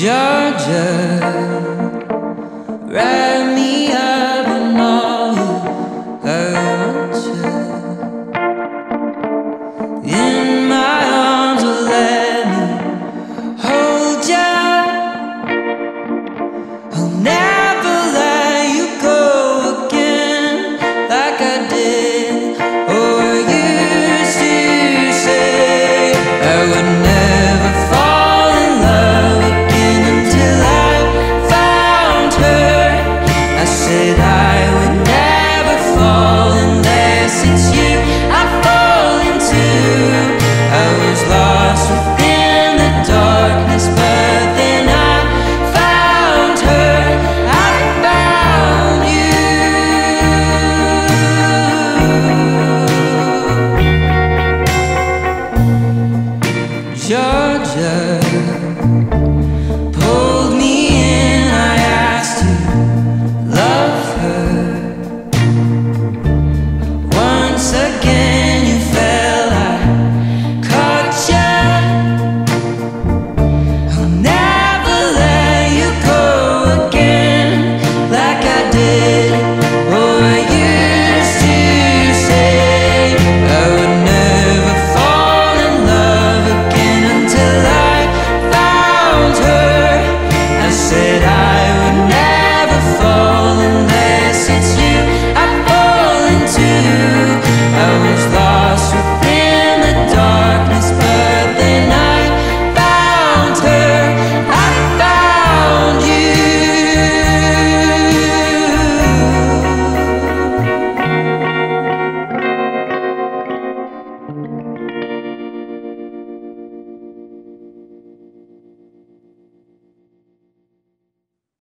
judges. Georgia.